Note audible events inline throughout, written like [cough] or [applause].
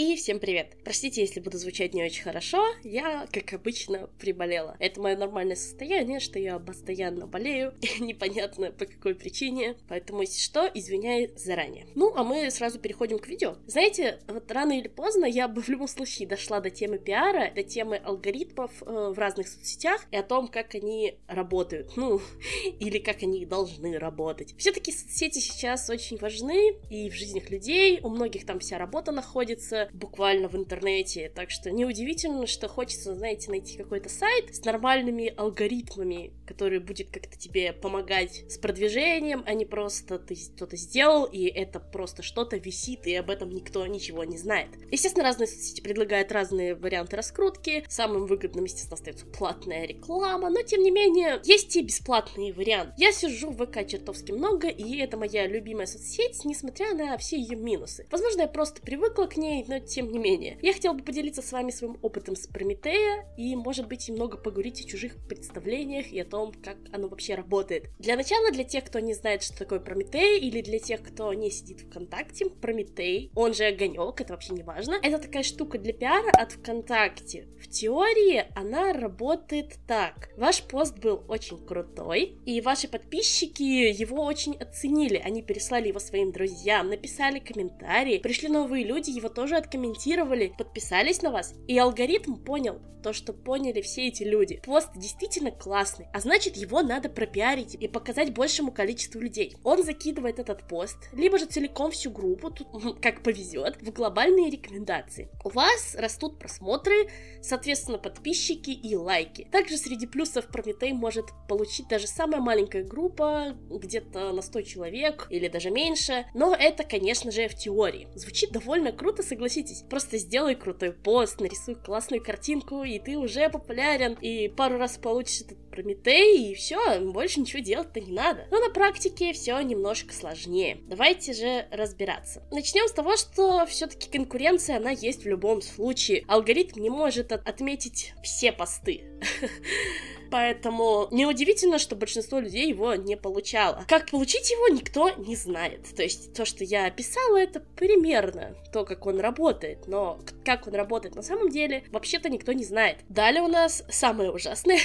И всем привет! Простите, если буду звучать не очень хорошо, я, как обычно, приболела. Это мое нормальное состояние, что я постоянно болею, [laughs] непонятно по какой причине, поэтому, если что, извиняюсь заранее. Ну, а мы сразу переходим к видео. Знаете, вот рано или поздно я бы в любом случае дошла до темы пиара, до темы алгоритмов э, в разных соцсетях и о том, как они работают, ну, [laughs] или как они должны работать. Все-таки соцсети сейчас очень важны и в жизнях людей, у многих там вся работа находится, буквально в интернете, так что неудивительно, что хочется, знаете, найти какой-то сайт с нормальными алгоритмами, который будет как-то тебе помогать с продвижением, а не просто ты что-то сделал, и это просто что-то висит, и об этом никто ничего не знает. Естественно, разные соцсети предлагают разные варианты раскрутки, самым выгодным, естественно, остается платная реклама, но, тем не менее, есть и бесплатные варианты. Я сижу в ВК чертовски много, и это моя любимая соцсеть, несмотря на все ее минусы. Возможно, я просто привыкла к ней, но тем не менее. Я хотела бы поделиться с вами своим опытом с Прометея и, может быть, немного поговорить о чужих представлениях и о том, как оно вообще работает. Для начала, для тех, кто не знает, что такое Прометей, или для тех, кто не сидит ВКонтакте, Прометей, он же Огонек, это вообще не важно, это такая штука для пиара от ВКонтакте. В теории она работает так. Ваш пост был очень крутой, и ваши подписчики его очень оценили. Они переслали его своим друзьям, написали комментарии, пришли новые люди, его тоже откомментировали, подписались на вас, и алгоритм понял то, что поняли все эти люди. Пост действительно классный, а значит его надо пропиарить и показать большему количеству людей. Он закидывает этот пост, либо же целиком всю группу, тут как повезет, в глобальные рекомендации. У вас растут просмотры, соответственно, подписчики и лайки. Также среди плюсов Прометей может получить даже самая маленькая группа, где-то на 100 человек или даже меньше, но это, конечно же, в теории. Звучит довольно круто, согласитесь согласитесь, просто сделай крутой пост, нарисуй классную картинку, и ты уже популярен, и пару раз получишь этот Прометей, и все, больше ничего делать-то не надо. Но на практике все немножко сложнее. Давайте же разбираться. Начнем с того, что все-таки конкуренция, она есть в любом случае. Алгоритм не может от отметить все посты. [laughs] Поэтому неудивительно, что большинство людей его не получало. Как получить его, никто не знает. То есть то, что я описала, это примерно то, как он работает. Но как он работает на самом деле, вообще-то никто не знает. Далее у нас самое ужасное.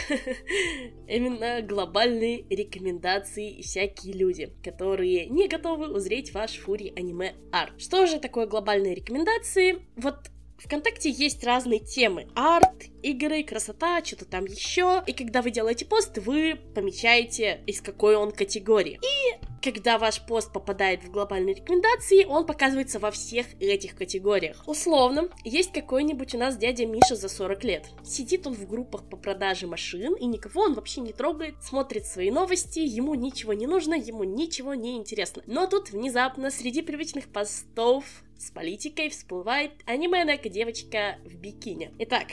[laughs] Именно глобальные рекомендации и всякие люди, которые не готовы узреть ваш фури аниме арт. Что же такое глобальные рекомендации? Вот ВКонтакте есть разные темы. Арт, игры, красота, что-то там еще. И когда вы делаете пост, вы помечаете, из какой он категории. И когда ваш пост попадает в глобальные рекомендации, он показывается во всех этих категориях. Условно, есть какой-нибудь у нас дядя Миша за 40 лет. Сидит он в группах по продаже машин, и никого он вообще не трогает, смотрит свои новости, ему ничего не нужно, ему ничего не интересно. Но тут внезапно среди привычных постов с политикой всплывает аниме девочка в бикини. Итак,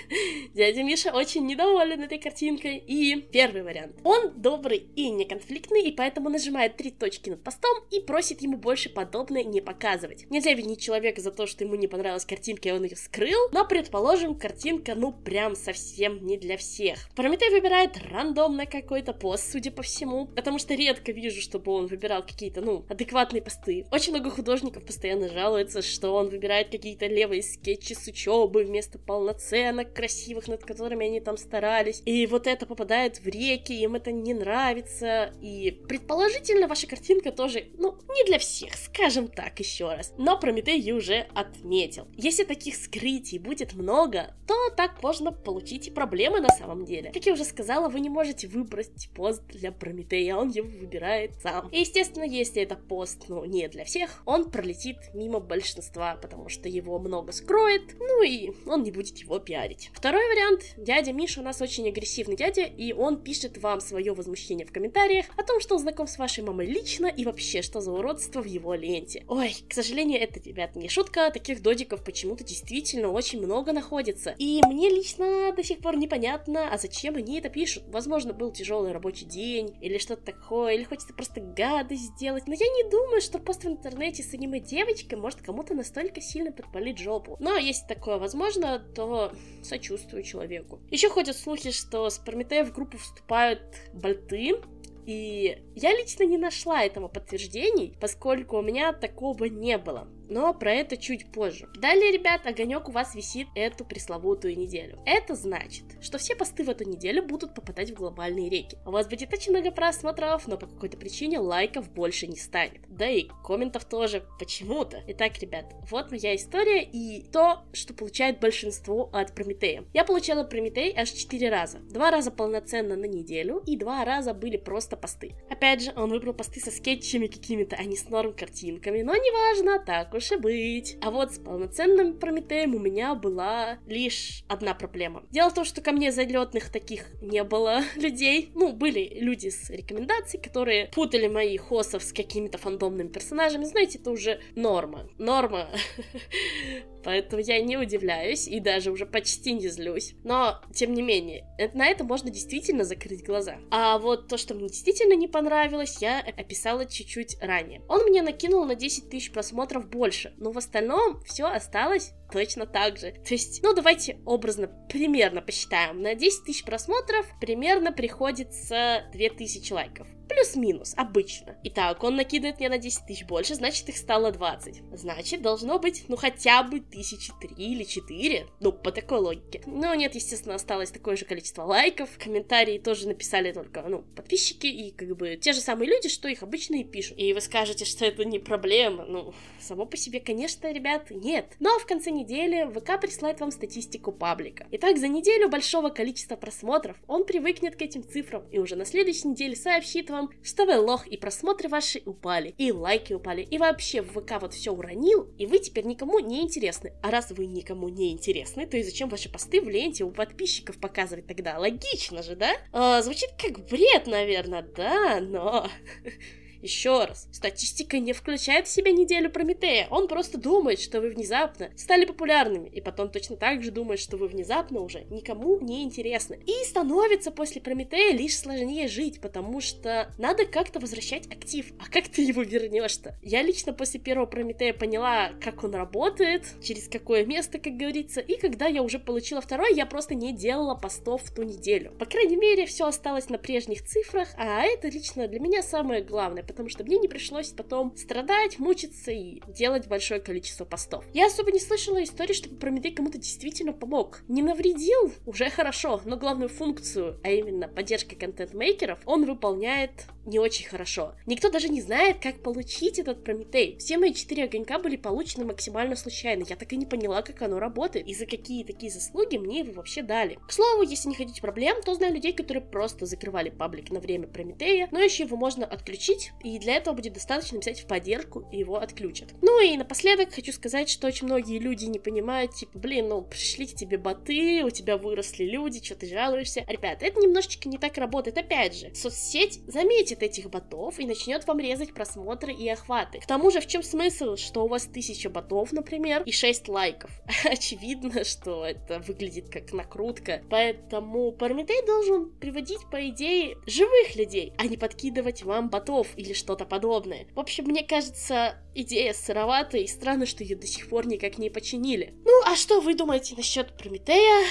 [laughs] дядя Миша очень недоволен этой картинкой. И первый вариант. Он добрый и неконфликтный, и поэтому нажимает три точки над постом и просит ему больше подобное не показывать. Нельзя винить человека за то, что ему не понравилась картинка, и он ее скрыл, но, предположим, картинка, ну, прям совсем не для всех. Прометей выбирает рандомно какой-то пост, судя по всему, потому что редко вижу, чтобы он выбирал какие-то, ну, адекватные посты. Очень много художников постоянно жалуются, что он выбирает какие-то левые скетчи с учебы вместо полноценок красивых, над которыми они там старались. И вот это попадает в реки, им это не нравится. И предположительно ваша картинка тоже, ну, не для всех, скажем так еще раз. Но Прометей ее уже отметил. Если таких скрытий будет много, то так можно получить и проблемы на самом деле. Как я уже сказала, вы не можете выбрать пост для Прометея, он его выбирает сам. И, естественно, если это пост, ну, не для всех, он пролетит мимо большинства, потому что его много скроет, ну и он не будет его пиарить. Второй вариант. Дядя Миша у нас очень агрессивный дядя, и он пишет вам свое возмущение в комментариях о том, что он знаком с вашей мамой лично и вообще, что за уродство в его ленте. Ой, к сожалению, это, ребят, не шутка, таких додиков почему-то действительно очень много находится. И мне лично до сих пор непонятно, а зачем они это пишут. Возможно, был тяжелый рабочий день, или что-то такое, или хочется просто гадость сделать. Но я не думаю, что пост в интернете с аниме-девочкой может кому-то настолько сильно подпалить жопу. Но если такое возможно, то сочувствую человеку. Еще ходят слухи, что с Прометея в группу вступают больты, и я лично не нашла этого подтверждений, поскольку у меня такого не было. Но про это чуть позже. Далее, ребят, огонек у вас висит эту пресловутую неделю. Это значит, что все посты в эту неделю будут попадать в глобальные реки. У вас будет очень много просмотров, но по какой-то причине лайков больше не станет. Да и комментов тоже почему-то. Итак, ребят, вот моя история и то, что получает большинство от Прометея. Я получала Прометей аж 4 раза. Два раза полноценно на неделю и два раза были просто посты. Опять же, он выбрал посты со скетчами какими-то, а не с норм картинками, но неважно, так уж и быть. А вот с полноценным Прометеем у меня была лишь одна проблема. Дело в том, что ко мне залетных таких не было [laughs] людей. Ну, были люди с рекомендацией, которые путали моих хосов с какими-то фандомными персонажами. Знаете, это уже норма. Норма. [laughs] Поэтому я не удивляюсь и даже уже почти не злюсь. Но, тем не менее, на это можно действительно закрыть глаза. А вот то, что мне действительно не понравилось, я описала чуть-чуть ранее. Он мне накинул на 10 тысяч просмотров больше, но в остальном все осталось точно так же. То есть, ну давайте образно, примерно посчитаем. На 10 тысяч просмотров примерно приходится 2000 лайков. Плюс-минус, обычно. Итак, он накидывает мне на 10 тысяч больше, значит их стало 20. Значит, должно быть, ну хотя бы тысячи три или четыре. Ну, по такой логике. Но нет, естественно, осталось такое же количество лайков. Комментарии тоже написали только, ну, подписчики и как бы те же самые люди, что их обычно и пишут. И вы скажете, что это не проблема. Ну, само по себе, конечно, ребят, нет. Но в конце недели ВК присылает вам статистику паблика. Итак, за неделю большого количества просмотров он привыкнет к этим цифрам и уже на следующей неделе сообщит вам, что лох, и просмотры ваши упали, и лайки упали, и вообще в ВК вот все уронил, и вы теперь никому не интересны. А раз вы никому не интересны, то и зачем ваши посты в ленте у подписчиков показывать тогда? Логично же, да? А, звучит как бред, наверное, да, но... [laughs] Еще раз, статистика не включает в себя неделю Прометея. Он просто думает, что вы внезапно стали популярными, и потом точно так же думает, что вы внезапно уже никому не интересны. И становится после Прометея лишь сложнее жить, потому что надо как-то возвращать актив. А как ты его вернешь-то? Я лично после первого Прометея поняла, как он работает, через какое место, как говорится, и когда я уже получила второй, я просто не делала постов в ту неделю. По крайней мере, все осталось на прежних цифрах, а это лично для меня самое главное, потому что мне не пришлось потом страдать, мучиться и делать большое количество постов. Я особо не слышала истории, чтобы Прометей кому-то действительно помог. Не навредил, уже хорошо, но главную функцию, а именно поддержка контент-мейкеров, он выполняет не очень хорошо. Никто даже не знает, как получить этот Прометей. Все мои четыре огонька были получены максимально случайно. Я так и не поняла, как оно работает и за какие такие заслуги мне его вообще дали. К слову, если не хотите проблем, то знаю людей, которые просто закрывали паблик на время Прометея, но еще его можно отключить и для этого будет достаточно написать в поддержку, и его отключат. Ну и напоследок хочу сказать, что очень многие люди не понимают, типа, блин, ну, пришли к тебе боты, у тебя выросли люди, что ты жалуешься. Ребят, это немножечко не так работает. Опять же, соцсеть заметит этих ботов и начнет вам резать просмотры и охваты. К тому же, в чем смысл, что у вас тысяча ботов, например, и 6 лайков? [laughs] Очевидно, что это выглядит как накрутка. Поэтому Параметей должен приводить, по идее, живых людей, а не подкидывать вам ботов или что-то подобное. В общем, мне кажется, идея сыроватая, и странно, что ее до сих пор никак не починили. Ну, а что вы думаете насчет Прометея?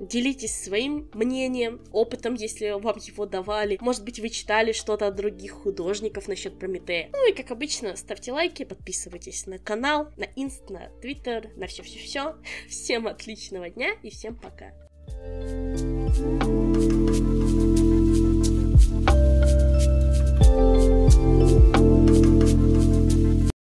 Делитесь своим мнением, опытом, если вам его давали. Может быть, вы читали что-то от других художников насчет Прометея. Ну и, как обычно, ставьте лайки, подписывайтесь на канал, на инст, на твиттер, на все-все-все. Всем отличного дня и всем пока. thank you